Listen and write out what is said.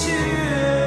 去。